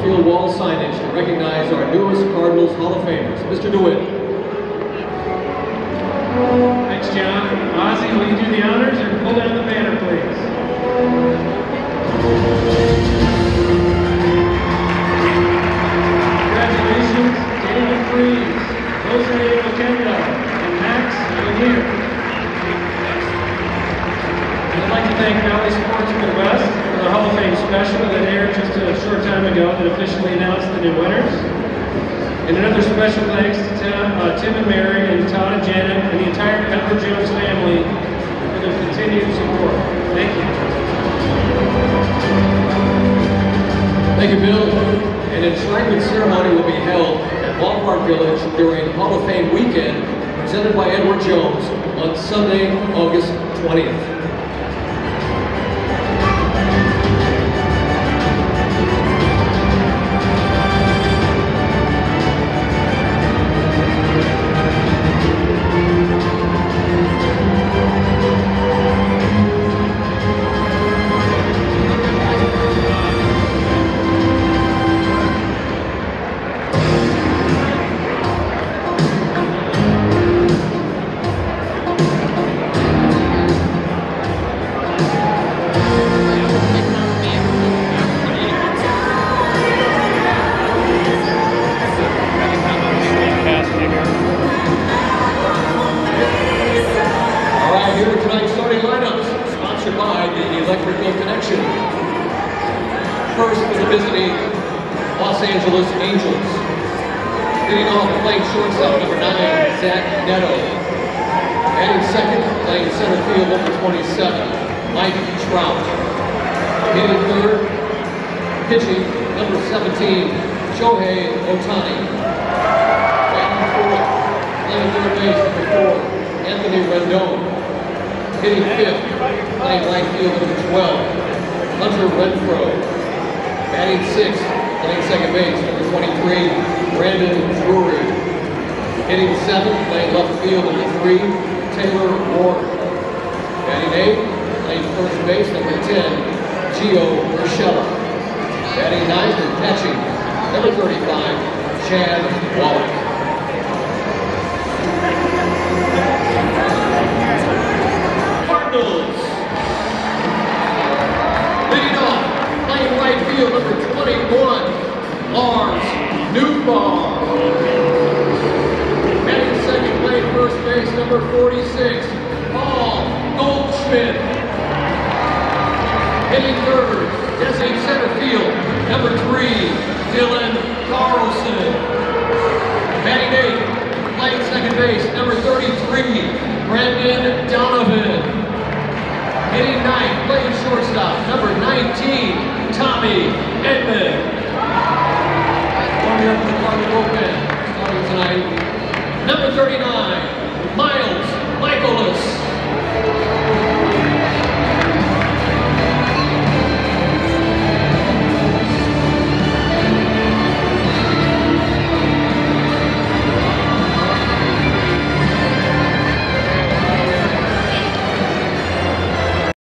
outfield wall signage to recognize our newest Cardinals Hall of Famers. Mr. DeWitt. Thanks, John. Ozzie, will you do the honors and pull down the banner, please? Congratulations, David Freese, Jose Oquendo, and Max Lanier. I'd like to thank Bally Sports Midwest for the Hall of Fame special that aired just a short time ago that officially announced the new winners. And another special thanks to Tim, uh, Tim and Mary and Todd and Janet and the entire Edward Jones family for their continued support. Thank you. Thank you, Bill. An enshrinement ceremony will be held at Ballpark Village during Hall of Fame weekend presented by Edward Jones on Sunday, August 20th. Sponsored by the Electrical Connection. First for the visiting Los Angeles Angels. Leading off playing shortstop, number nine, Zach Neto. Batting second, playing center field, number 27, Mike Trout. Hitting third, pitching, number 17, Shohei Ohtani. Batting fourth, playing third base, number four, Anthony Rendon. Hitting fifth, playing right field, number 12, Hunter Renfroe. Batting sixth, playing second base, number 23, Brandon Drury. Hitting seventh, playing left field, number three, Taylor Ward. Batting eighth, playing first base, number 10, Gio Urshela. Batting ninth and catching, number 35, Chad Wallach. Field, number 21, Lars Nootbaar. Batting second, first base, number 46, Paul Goldschmidt. Hitting third, center field, number three, Dylan Carlson. Batting eighth, playing second base, number 33, Brendan Donovan. Hitting ninth, playing shortstop, number 19, Tommy Edman. Warming up the Cardinal bullpen, starting tonight, number 39, Miles Mikolas.